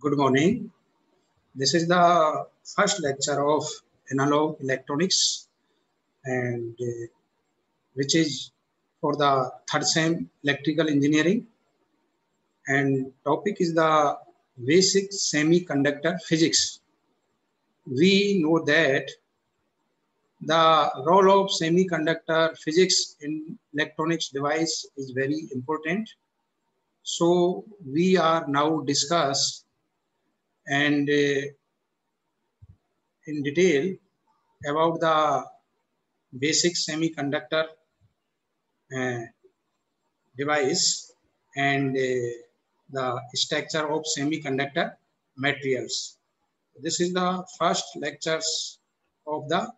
Good morning. This is the first lecture of analog electronics and uh, which is for the third sem electrical engineering and topic is the basic semiconductor physics. We know that the role of semiconductor physics in electronics device is very important. So we are now discuss and uh, in detail about the basic semiconductor uh, device and uh, the structure of semiconductor materials. This is the first lectures of the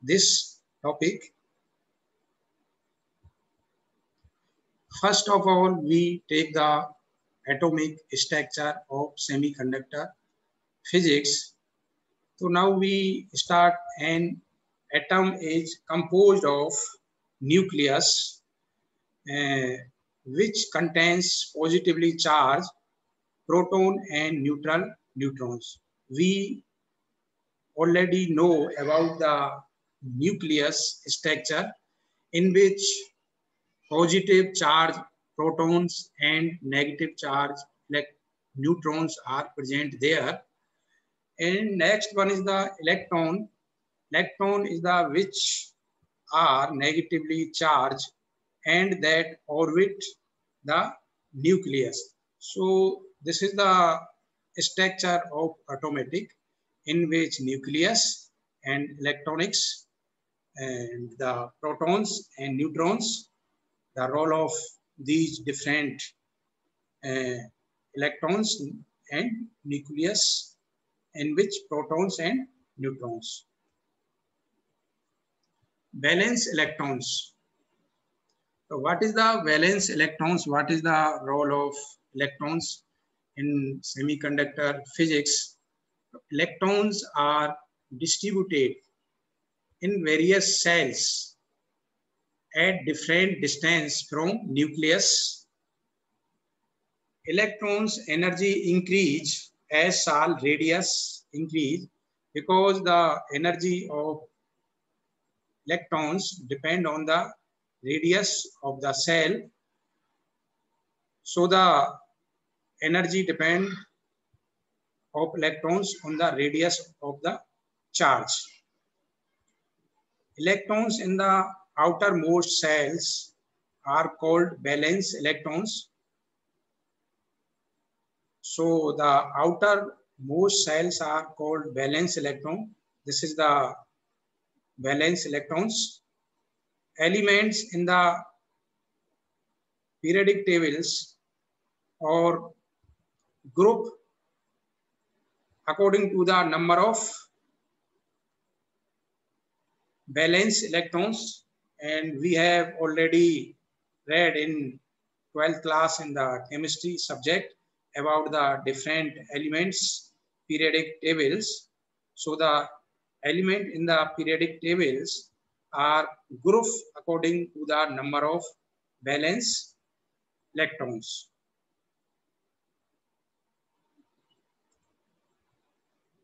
this topic. First of all, we take the atomic structure of semiconductor physics. So now we start an atom is composed of nucleus uh, which contains positively charged proton and neutral neutrons. We already know about the nucleus structure in which positive charge protons and negative charge like neutrons are present there. And next one is the electron. Electron is the which are negatively charged and that orbit the nucleus. So this is the structure of atomic in which nucleus and electronics and the protons and neutrons, the role of these different uh, electrons and nucleus in which protons and neutrons. Valence electrons. So what is the valence electrons? What is the role of electrons in semiconductor physics? Electrons are distributed in various cells at different distance from nucleus. Electrons energy increase as cell radius increase because the energy of electrons depend on the radius of the cell. So the energy depend of electrons on the radius of the charge. Electrons in the outermost cells are called valence electrons. So the outermost cells are called valence electron. This is the valence electrons. Elements in the periodic tables or group according to the number of valence electrons and we have already read in 12th class in the chemistry subject about the different elements periodic tables so the element in the periodic tables are grouped according to the number of valence electrons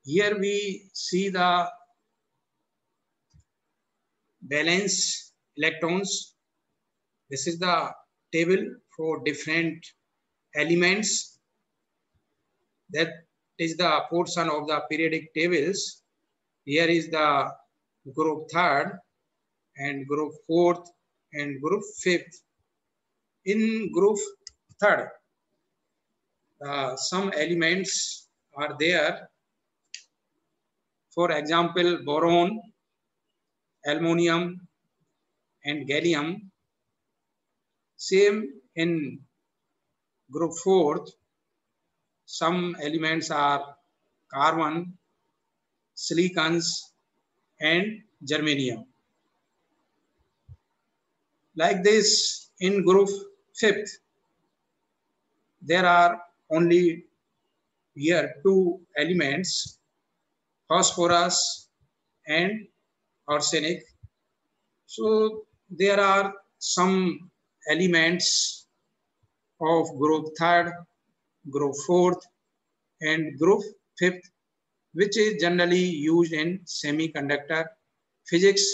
here we see the valence electrons. This is the table for different elements. That is the portion of the periodic tables. Here is the group third and group fourth and group fifth. In group third, uh, some elements are there. For example, boron, aluminum, and gallium. Same in group fourth, some elements are carbon, silicons, and germanium. Like this in group fifth, there are only here two elements, phosphorus and arsenic. So there are some elements of group third, group fourth, And group fifth, which is generally used in semiconductor physics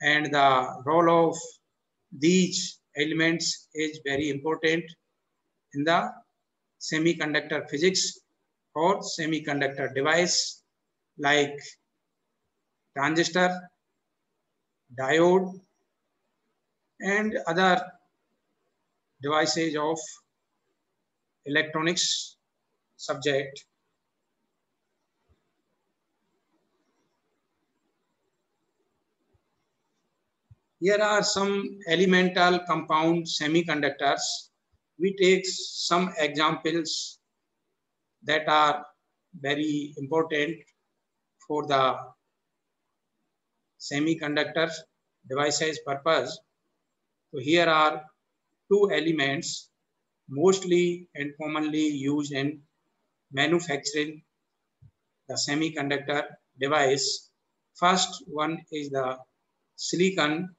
and the role of these elements is very important in the semiconductor physics or semiconductor device like transistor, diode, and other devices of electronics subject. Here are some elemental compound semiconductors. We take some examples that are very important for the semiconductor devices purpose. So here are two elements mostly and commonly used in manufacturing the semiconductor device. First one is the silicon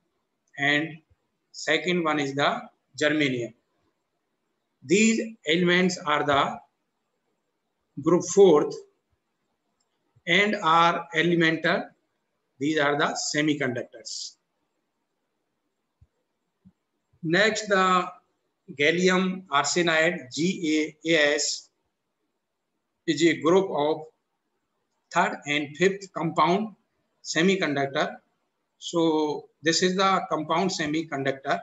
and second one is the germanium. These elements are the group fourth and are elemental. These are the semiconductors. Next, the gallium arsenide GaAs is a group of third and fifth compound semiconductor. So this is the compound semiconductor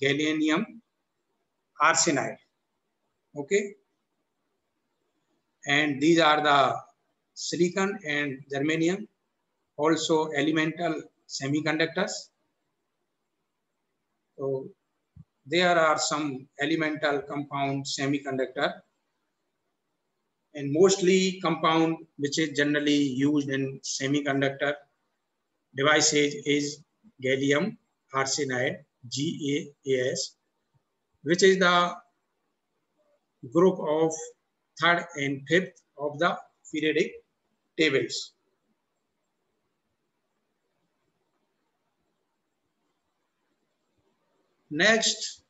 gallium arsenide. Okay. And these are the silicon and germanium, also elemental semiconductors. So there are some elemental compound semiconductor and mostly compound which is generally used in semiconductor devices is gallium arsenide GaAs which is the group of third and fifth of the periodic tables. Next,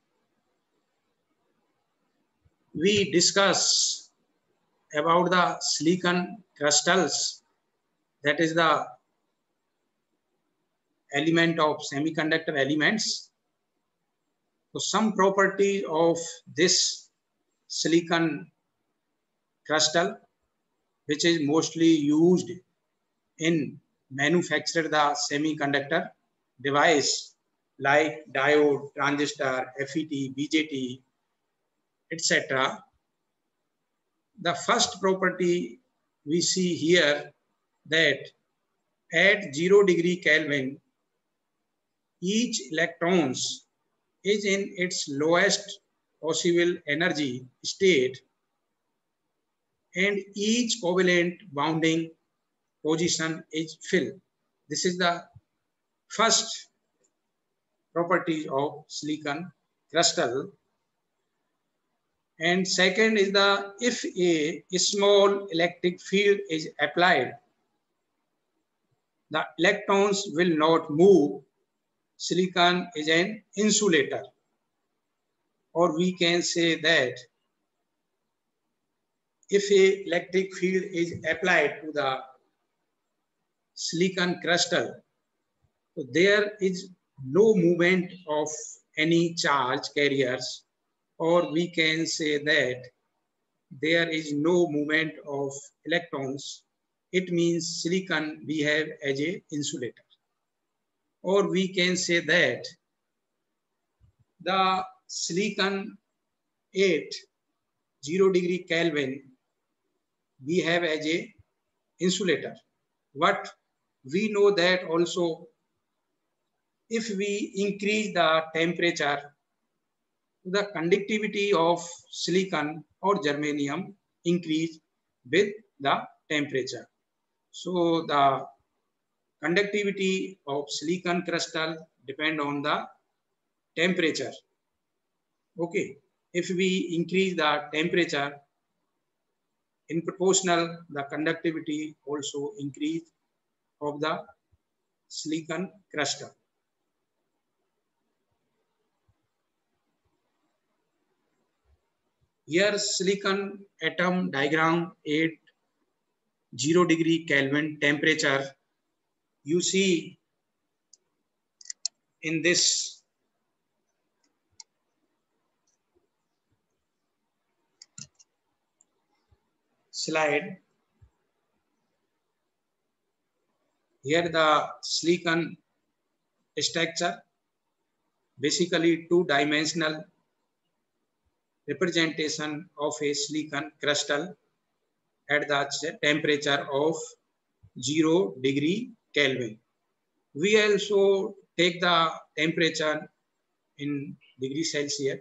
we discuss about the silicon crystals. That is the element of semiconductor elements. So some property of this silicon crystal, which is mostly used in manufacture the semiconductor device like diode, transistor, FET, BJT, etc. The first property we see here that at zero degree Kelvin, each electrons is in its lowest possible energy state and each covalent bonding position is filled. This is the first property of silicon crystal. And second is the, if a, a small electric field is applied, the electrons will not move. Silicon is an insulator. Or we can say that if a electric field is applied to the silicon crystal, so there is no movement of any charge carriers, or we can say that there is no movement of electrons. It means silicon we have as a insulator. Or we can say that the silicon 8, 0 degree Kelvin, we have as a insulator. But we know that also if we increase the temperature, the conductivity of silicon or germanium increase with the temperature. So the conductivity of silicon crystal depend on the temperature. Okay, if we increase the temperature, in proportional, the conductivity also increase of the silicon crystal. Here silicon atom diagram at 0 degree Kelvin temperature. You see in this slide here the silicon structure basically two dimensional representation of a silicon crystal at the temperature of 0 degree Kelvin. We also take the temperature in degree Celsius,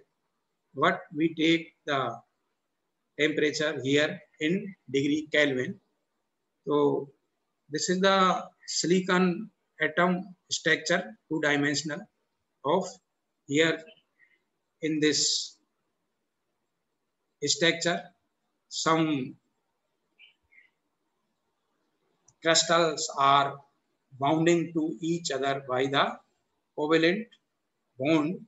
but we take the temperature here in degree Kelvin. So this is the silicon atom structure, two dimensional of here in this structure, some crystals are bounding to each other by the covalent bond.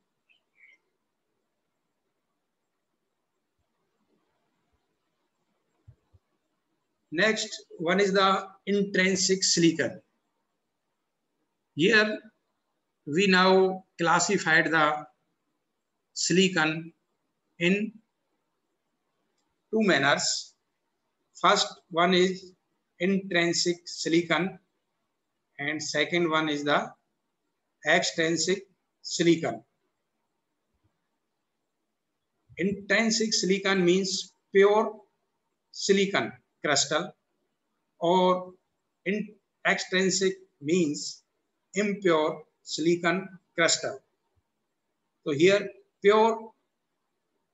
Next one is the intrinsic silicon. Here we now classified the silicon in two manners. First one is intrinsic silicon and second one is the extrinsic silicon. Intrinsic silicon means pure silicon crystal or in extrinsic means impure silicon crystal. So here pure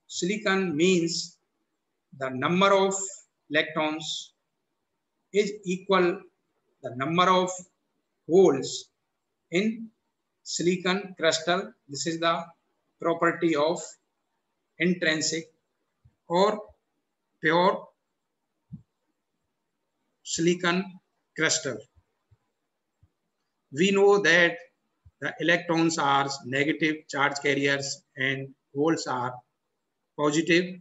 silicon means the number of electrons is equal the number of holes in silicon crystal. This is the property of intrinsic or pure silicon crystal. We know that the electrons are negative charge carriers and holes are positive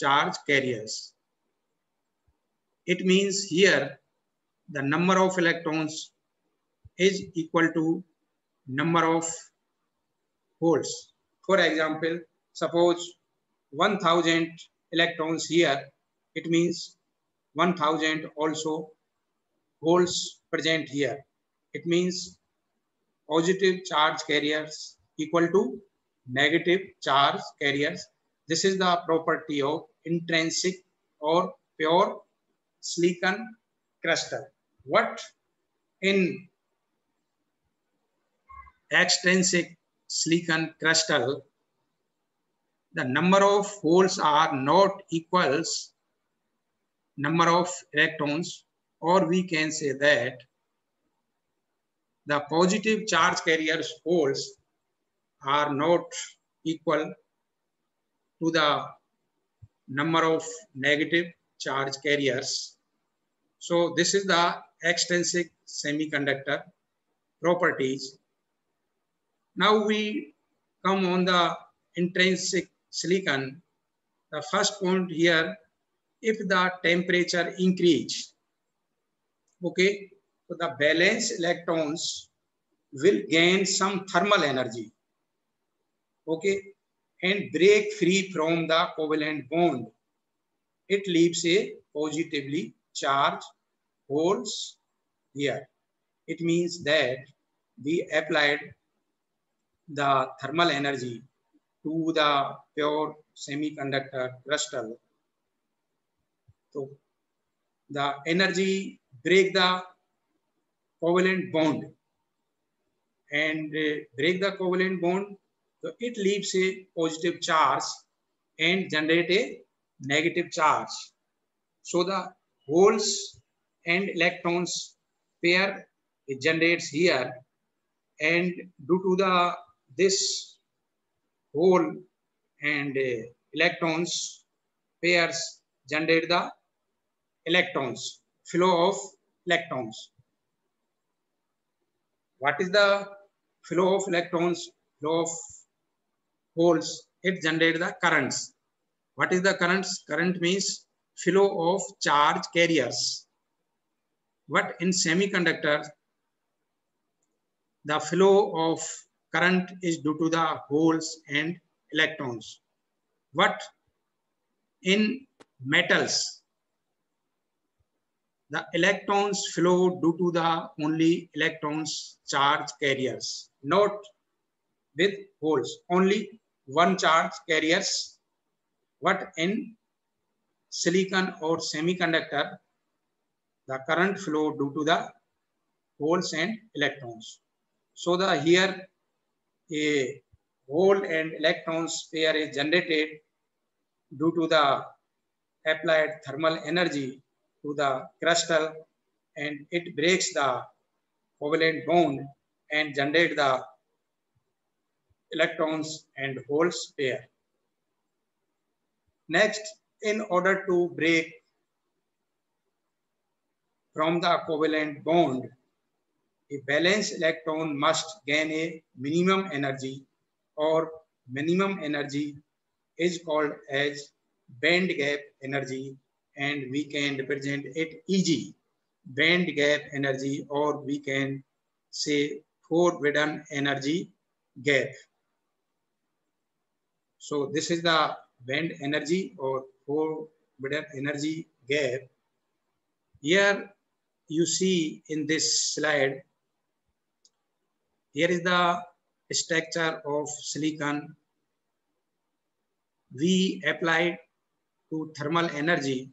charge carriers. It means here the number of electrons is equal to number of holes. For example, suppose 1000 electrons here, it means 1000 also holes present here. It means positive charge carriers equal to negative charge carriers. This is the property of intrinsic or pure silicon crystal. What in extrinsic silicon crystal, the number of holes are not equals number of electrons or we can say that the positive charge carriers holes are not equal to the number of negative charge carriers. So this is the extrinsic semiconductor properties now we come on the intrinsic silicon. The first point here, if the temperature increase, okay, so the valence electrons will gain some thermal energy, okay, and break free from the covalent bond. It leaves a positively charged holes here. It means that we applied the thermal energy to the pure semiconductor crystal. So the energy break the covalent bond and uh, break the covalent bond. So it leaves a positive charge and generate a negative charge. So the holes and electrons pair it generates here and due to the this hole and uh, electrons pairs generate the electrons, flow of electrons. What is the flow of electrons, flow of holes? It generates the currents. What is the currents? Current means flow of charge carriers. What in semiconductor, the flow of current is due to the holes and electrons. What in metals, the electrons flow due to the only electrons charge carriers, not with holes, only one charge carriers. What in silicon or semiconductor, the current flow due to the holes and electrons. So the here a hole and electrons pair is generated due to the applied thermal energy to the crystal and it breaks the covalent bond and generate the electrons and holes pair. Next, in order to break from the covalent bond, a valence electron must gain a minimum energy or minimum energy is called as band gap energy and we can represent it EG, band gap energy or we can say forbidden energy gap. So this is the band energy or forbidden energy gap. Here you see in this slide here is the structure of silicon. We applied to thermal energy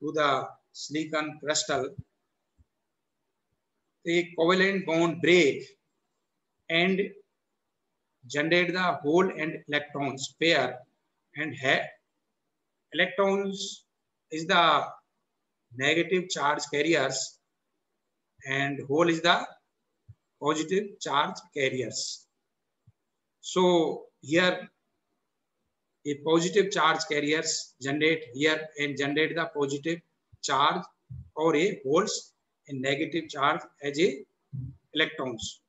to the silicon crystal. The covalent bond break and generate the hole and electrons pair and electrons is the negative charge carriers and hole is the positive charge carriers. So here a positive charge carriers generate here and generate the positive charge or a holds a negative charge as a electrons.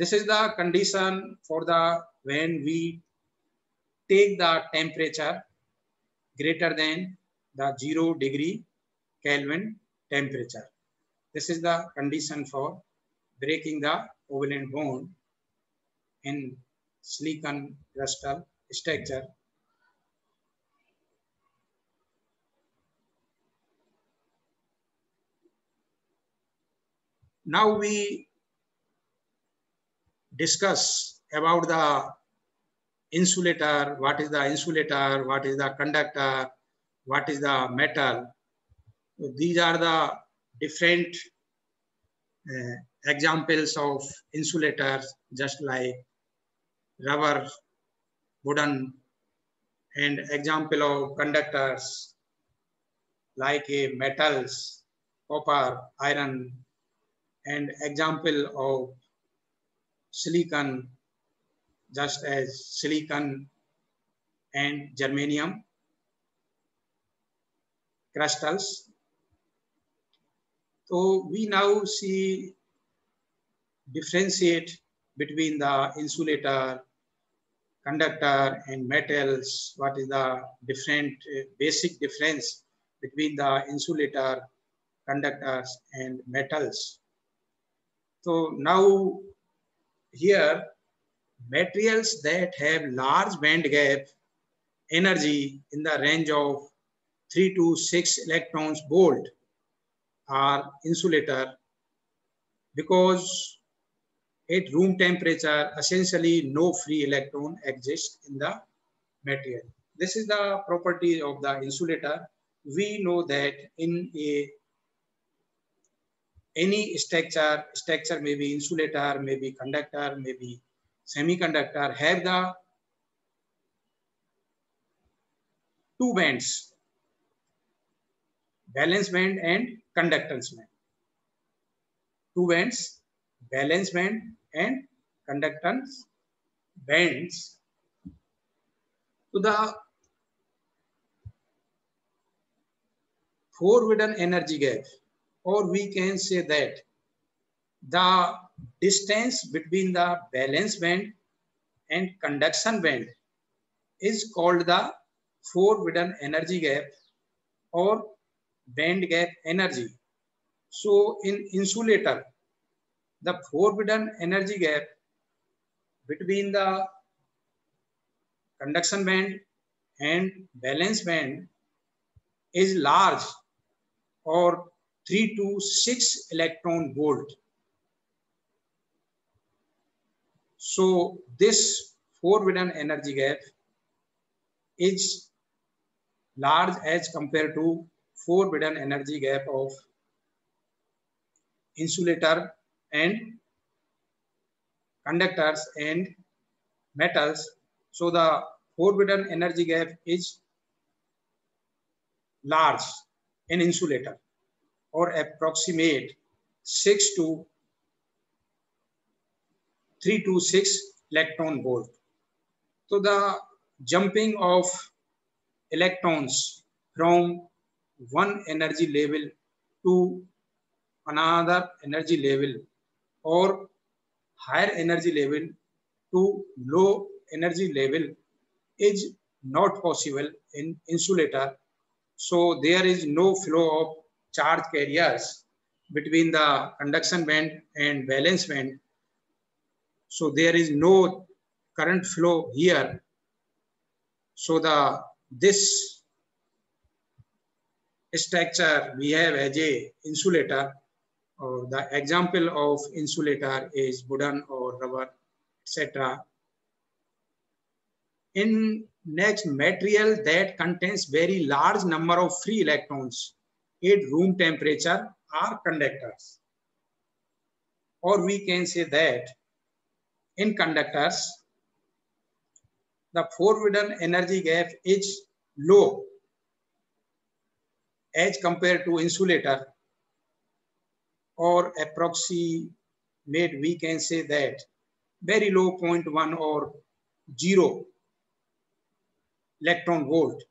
This is the condition for the when we take the temperature greater than the zero degree Kelvin temperature. This is the condition for breaking the covalent bond in silicon crystal structure. Now we discuss about the insulator, what is the insulator, what is the conductor, what is the metal. So these are the different uh, examples of insulators, just like rubber, wooden, and example of conductors like a metals, copper, iron, and example of silicon, just as silicon and germanium crystals so we now see differentiate between the insulator, conductor and metals. What is the different uh, basic difference between the insulator, conductors and metals. So now here materials that have large band gap energy in the range of 3 to 6 electrons volt are insulator because at room temperature, essentially no free electron exists in the material. This is the property of the insulator. We know that in a any structure, structure may be insulator, maybe conductor, maybe semiconductor, have the two bands, valence band and conductance band. Two bands, valence band and conductance bands. To the forbidden energy gap, or we can say that the distance between the valence band and conduction band is called the forbidden energy gap or band gap energy. So in insulator, the forbidden energy gap between the conduction band and valence band is large or 3 to 6 electron volt. So this forbidden energy gap is large as compared to forbidden energy gap of insulator and conductors and metals. So the forbidden energy gap is large in insulator or approximate 6 to 3 to 6 electron volt. So the jumping of electrons from one energy level to another energy level or higher energy level to low energy level is not possible in insulator. So there is no flow of charge carriers between the conduction band and valence band. So there is no current flow here. So the this structure we have as a insulator or the example of insulator is wooden or rubber etc in next material that contains very large number of free electrons at room temperature are conductors or we can say that in conductors the forbidden energy gap is low as compared to insulator or approximate we can say that very low 0.1 or 0 electron volt.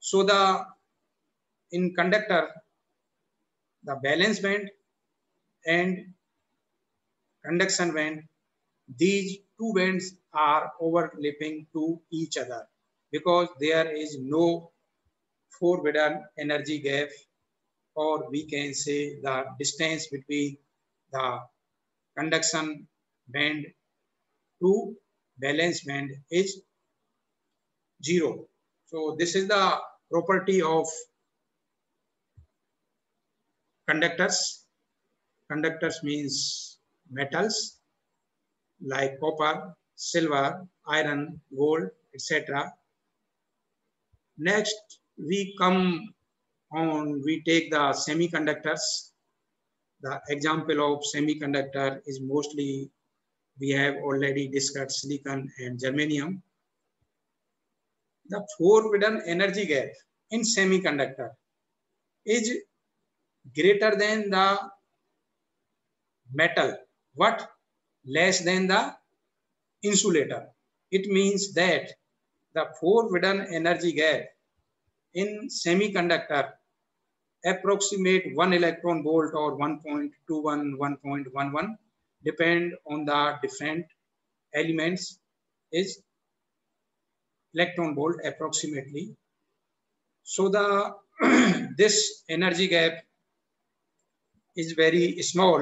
So the in conductor, the valence band and conduction band, these two bands are overlapping to each other because there is no forbidden energy gap or we can say the distance between the conduction band to valence band is zero. So this is the property of conductors. Conductors means metals like copper, silver, iron, gold, etc. Next, we come on, we take the semiconductors. The example of semiconductor is mostly, we have already discussed silicon and germanium the forbidden energy gap in semiconductor is greater than the metal. What? Less than the insulator. It means that the forbidden energy gap in semiconductor approximate one electron volt or 1.21, 1.11 depend on the different elements is electron volt approximately. So the this energy gap is very small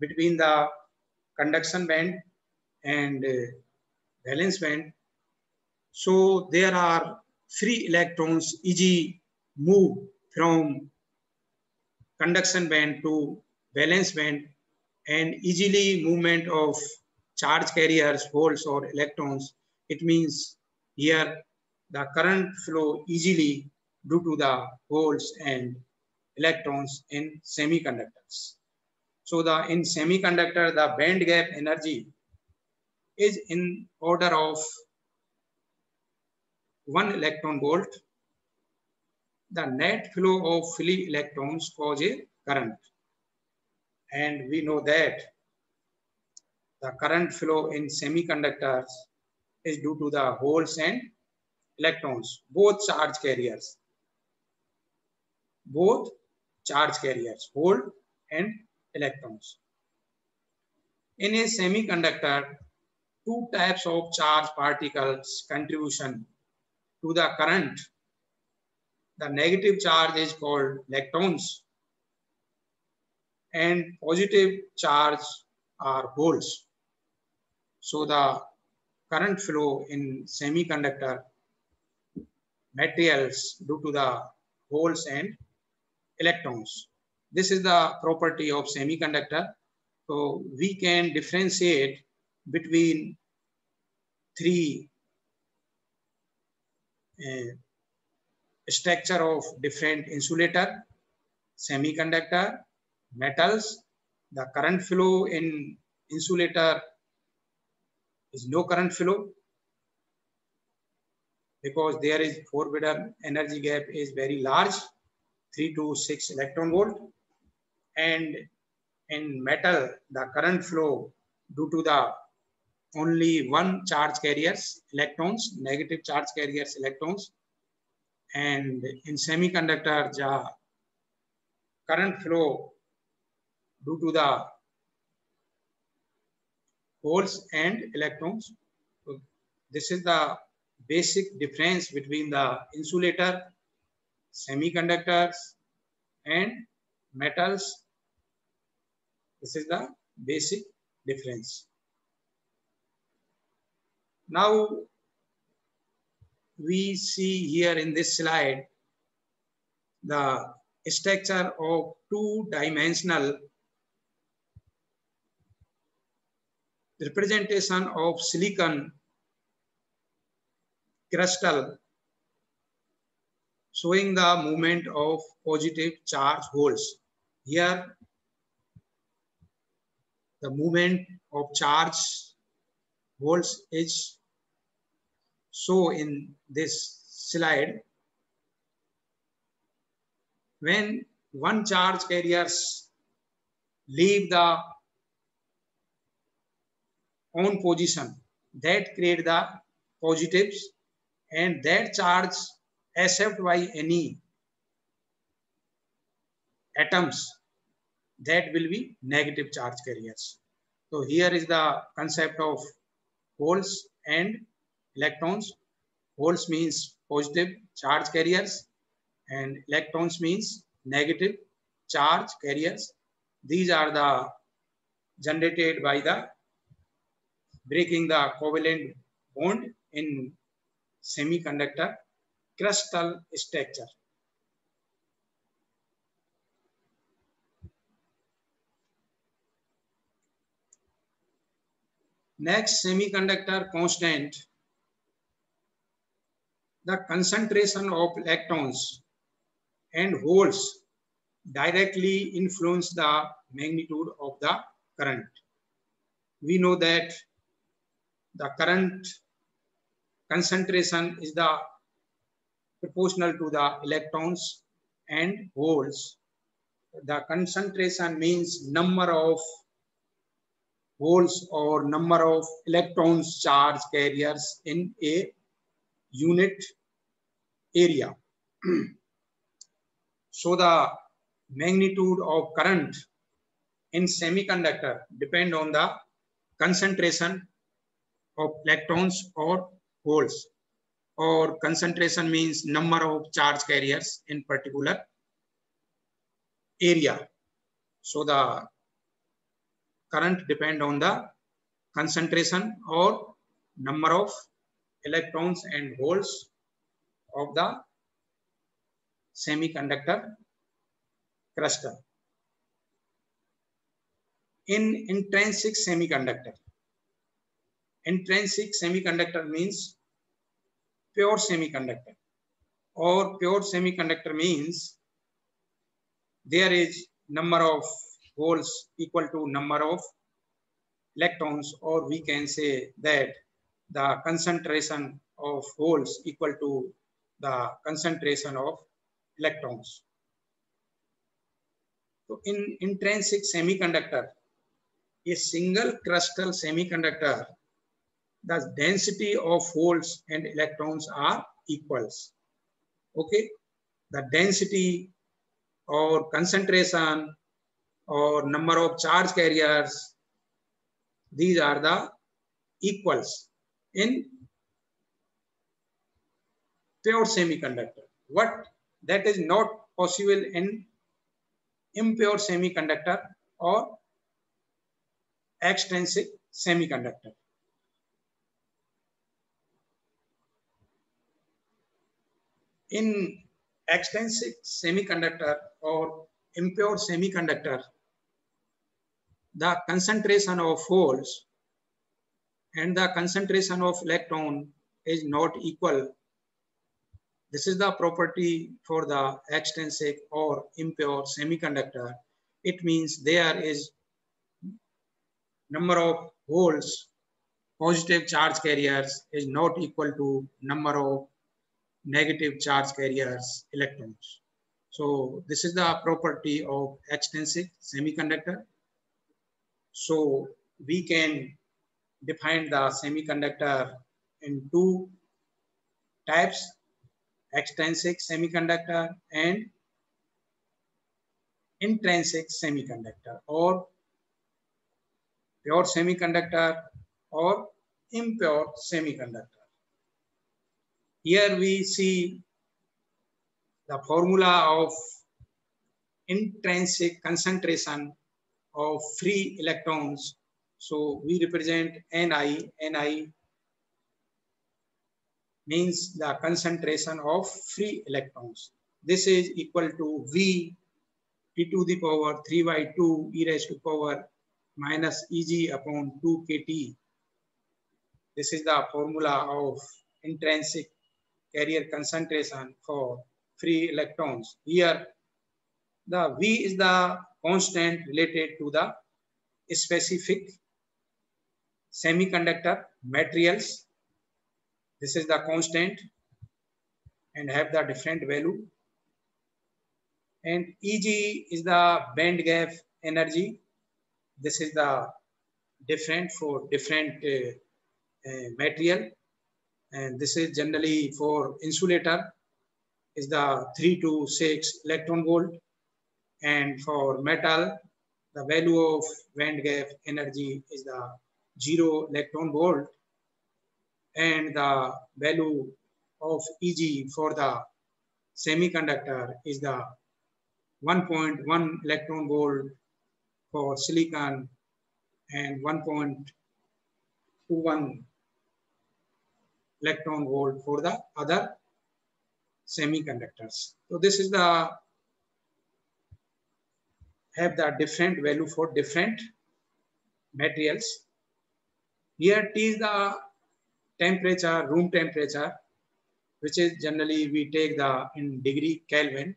between the conduction band and uh, valence band. So there are free electrons easy move from conduction band to valence band and easily movement of charge carriers, holes or electrons. It means here, the current flow easily due to the holes and electrons in semiconductors. So the in semiconductor, the band gap energy is in order of one electron volt. The net flow of free electrons cause a current. And we know that the current flow in semiconductors is due to the holes and electrons, both charge carriers. Both charge carriers, hole and electrons. In a semiconductor, two types of charge particles contribution to the current, the negative charge is called leptons and positive charge are holes. So the current flow in semiconductor materials due to the holes and electrons. This is the property of semiconductor. So we can differentiate between three uh, structure of different insulator, semiconductor, metals. The current flow in insulator is no current flow because there is forbidden energy gap is very large, 3 to 6 electron volt. And in metal, the current flow due to the only one charge carriers, electrons, negative charge carriers, electrons. And in semiconductor, the current flow due to the holes and electrons. This is the basic difference between the insulator, semiconductors, and metals. This is the basic difference. Now, we see here in this slide the structure of two-dimensional representation of silicon crystal showing the movement of positive charge holes. Here, the movement of charge holes is so in this slide. When one charge carriers leave the own position, that create the positives and that charge accept by any atoms that will be negative charge carriers. So here is the concept of holes and electrons. Holes means positive charge carriers and electrons means negative charge carriers. These are the generated by the breaking the covalent bond in semiconductor crystal structure. Next semiconductor constant, the concentration of electrons and holes directly influence the magnitude of the current. We know that the current concentration is the proportional to the electrons and holes. The concentration means number of holes or number of electrons charge carriers in a unit area. so the magnitude of current in semiconductor depend on the concentration of electrons or holes or concentration means number of charge carriers in particular area. So the current depend on the concentration or number of electrons and holes of the semiconductor crystal. In intrinsic semiconductor, intrinsic semiconductor means pure semiconductor or pure semiconductor means there is number of holes equal to number of electrons or we can say that the concentration of holes equal to the concentration of electrons. So in intrinsic semiconductor, a single crystal semiconductor the density of holes and electrons are equals. Okay, the density or concentration or number of charge carriers, these are the equals in pure semiconductor. What that is not possible in impure semiconductor or extrinsic semiconductor. In extrinsic semiconductor or impure semiconductor, the concentration of holes and the concentration of electron is not equal. This is the property for the extrinsic or impure semiconductor. It means there is number of holes, positive charge carriers is not equal to number of negative charge carriers, electrons. So this is the property of extrinsic semiconductor. So we can define the semiconductor in two types, extrinsic semiconductor and intrinsic semiconductor or pure semiconductor or impure semiconductor. Here we see the formula of intrinsic concentration of free electrons. So we represent Ni. Ni means the concentration of free electrons. This is equal to V t to the power 3 by 2 e raised to power minus Eg upon 2 kT. This is the formula of intrinsic carrier concentration for free electrons. Here, the V is the constant related to the specific semiconductor materials. This is the constant and have the different value. And Eg is the band gap energy. This is the different for different uh, uh, material. And this is generally for insulator is the 3 to 6 electron volt and for metal, the value of band gap energy is the zero electron volt. And the value of Eg for the semiconductor is the 1.1 electron volt for silicon and 1.21 electron volt for the other semiconductors. So this is the have the different value for different materials. Here T is the temperature, room temperature, which is generally we take the in degree Kelvin.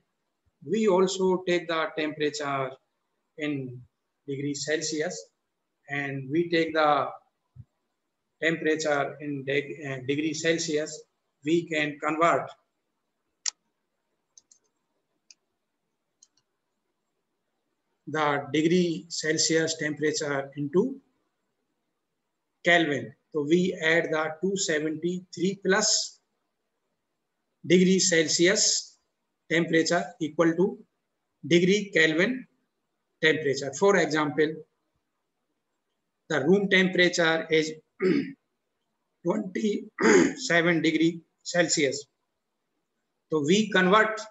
We also take the temperature in degree Celsius and we take the temperature in uh, degree Celsius, we can convert the degree Celsius temperature into Kelvin. So we add the 273 plus degree Celsius temperature equal to degree Kelvin temperature. For example, the room temperature is 27 degree Celsius. So we convert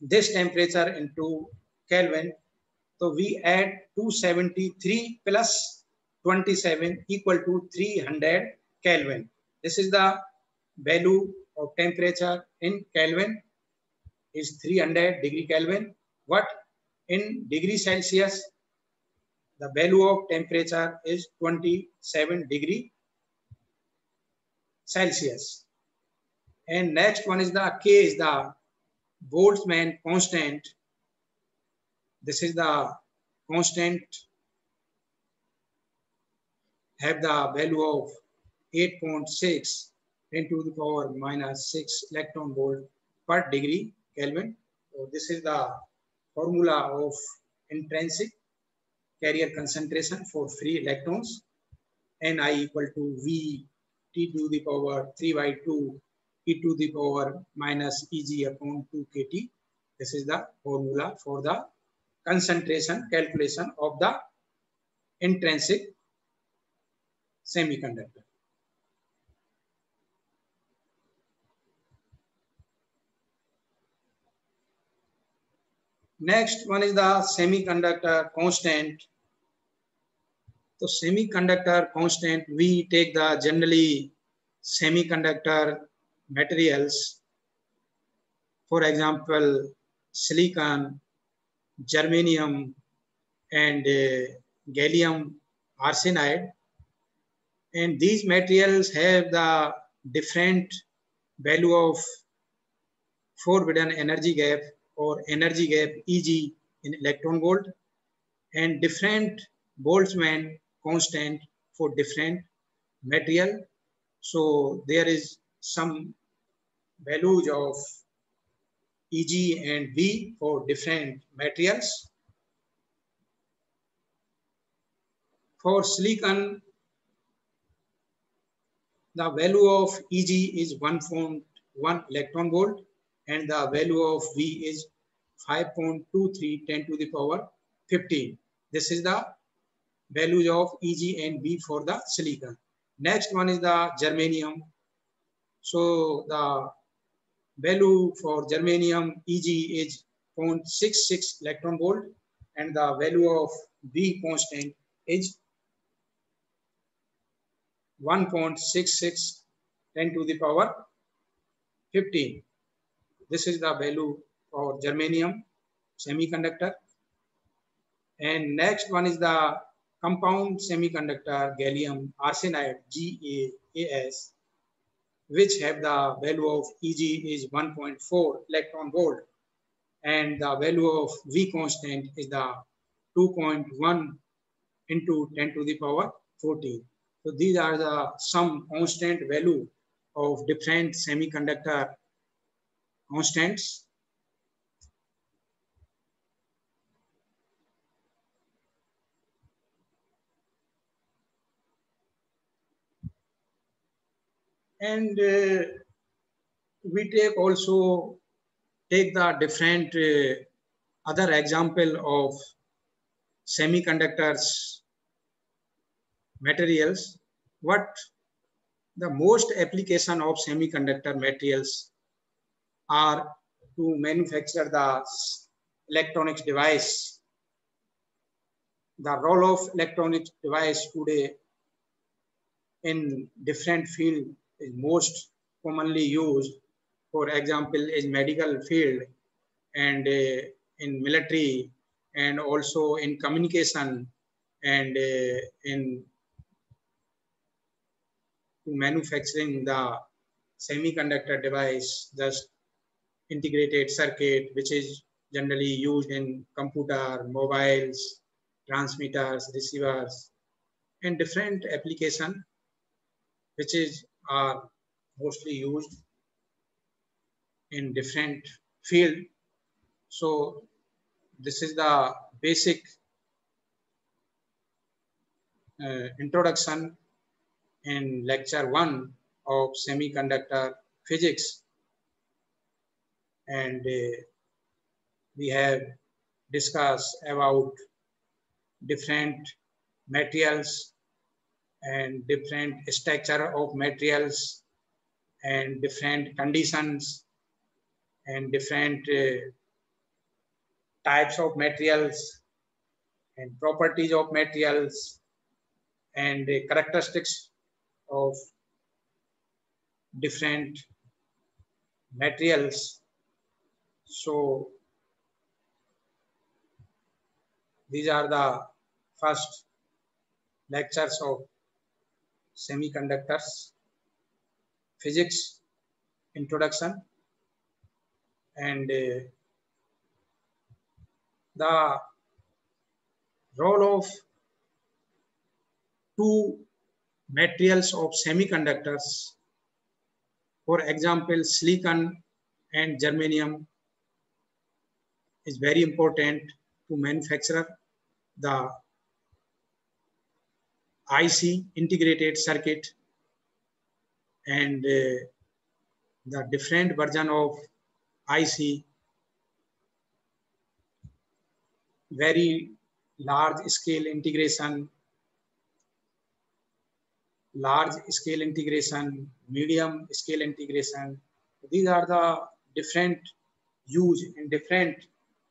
this temperature into Kelvin. So we add 273 plus 27 equal to 300 Kelvin. This is the value of temperature in Kelvin is 300 degree Kelvin. What in degree Celsius, the value of temperature is 27 degree Celsius. And next one is the K is the Boltzmann constant this is the constant have the value of 8.6 10 to the power minus 6 electron volt per degree Kelvin. So this is the formula of intrinsic carrier concentration for free electrons. Ni equal to V t to the power 3 by 2 e to the power minus Eg upon 2 kT. This is the formula for the concentration calculation of the intrinsic semiconductor. Next one is the semiconductor constant. So semiconductor constant, we take the generally semiconductor materials. For example, silicon, germanium, and uh, gallium arsenide. And these materials have the different value of forbidden energy gap or energy gap Eg in electron volt and different Boltzmann constant for different material. So there is some values of Eg and V for different materials. For silicon, the value of Eg is 1.1 electron volt and the value of V is 5.23 10 to the power 15. This is the values of Eg and V for the silicon. Next one is the germanium. So the value for germanium Eg is 0.66 electron volt and the value of V constant is 1.66 10 to the power 15. This is the value for germanium semiconductor. And next one is the compound semiconductor gallium arsenide GaAs, which have the value of Eg is 1.4 electron volt. And the value of V constant is the 2.1 into 10 to the power 14. So these are the some constant value of different semiconductor constants. And uh, we take also take the different uh, other example of semiconductors materials, what the most application of semiconductor materials are to manufacture the electronics device. The role of electronic device today in different field is most commonly used. For example, is medical field and uh, in military and also in communication and uh, in manufacturing the semiconductor device, just integrated circuit, which is generally used in computer, mobiles, transmitters, receivers, and different application, which is are mostly used in different field. So this is the basic uh, introduction in lecture one of semiconductor physics. And uh, we have discussed about different materials and different structure of materials and different conditions and different uh, types of materials and properties of materials and characteristics of different materials. So these are the first lectures of semiconductors, physics, introduction, and uh, the role of two materials of semiconductors, for example, silicon and germanium is very important to manufacture the IC integrated circuit and uh, the different version of IC very large scale integration large scale integration, medium scale integration. These are the different use in different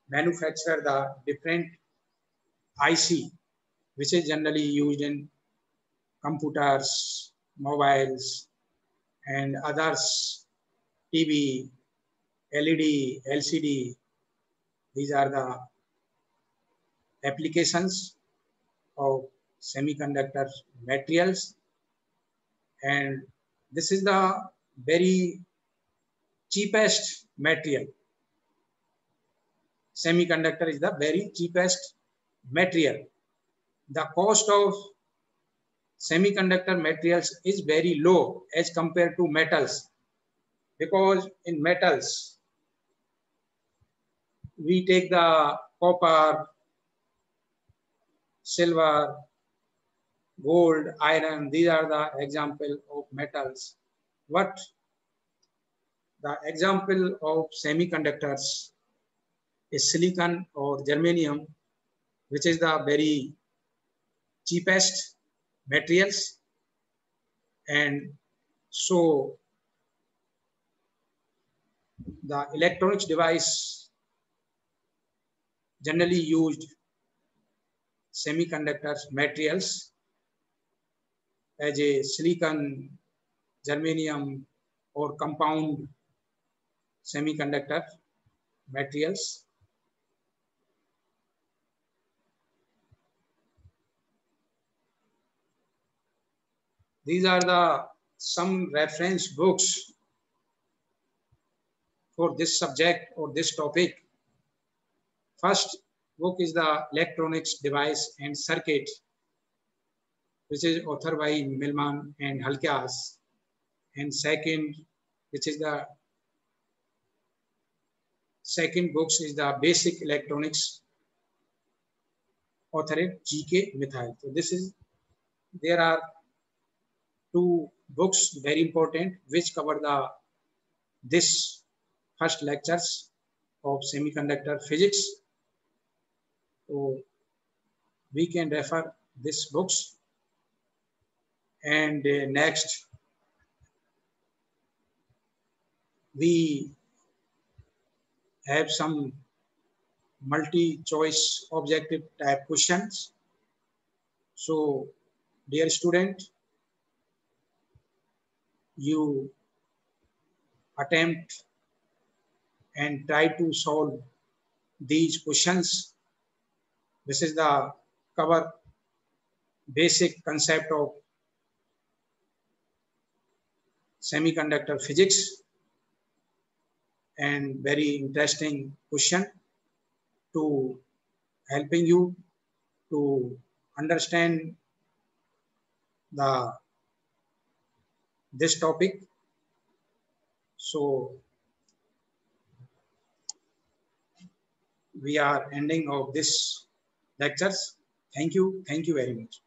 manufacture the different IC, which is generally used in computers, mobiles, and others, TV, LED, LCD. These are the applications of semiconductor materials. And this is the very cheapest material. Semiconductor is the very cheapest material. The cost of semiconductor materials is very low as compared to metals. Because in metals we take the copper silver gold iron. These are the example of metals. What the example of semiconductors is silicon or germanium, which is the very cheapest materials. And so the electronics device generally used semiconductors materials as a silicon, germanium, or compound semiconductor materials. These are the some reference books for this subject or this topic. First book is the Electronics Device and Circuit, which is authored by Millman and Halkias. And second, which is the Second books is the basic electronics authored G.K. Mithal. So this is, there are two books very important which cover the this first lectures of semiconductor physics. So we can refer these books and uh, next we have some multi-choice objective type questions. So, dear student, you attempt and try to solve these questions. This is the cover basic concept of semiconductor physics and very interesting question to helping you to understand the this topic. So we are ending of this lectures. Thank you. Thank you very much